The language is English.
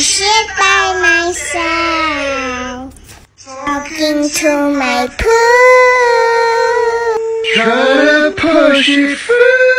sit by myself, talking to my poo. Try to push it through.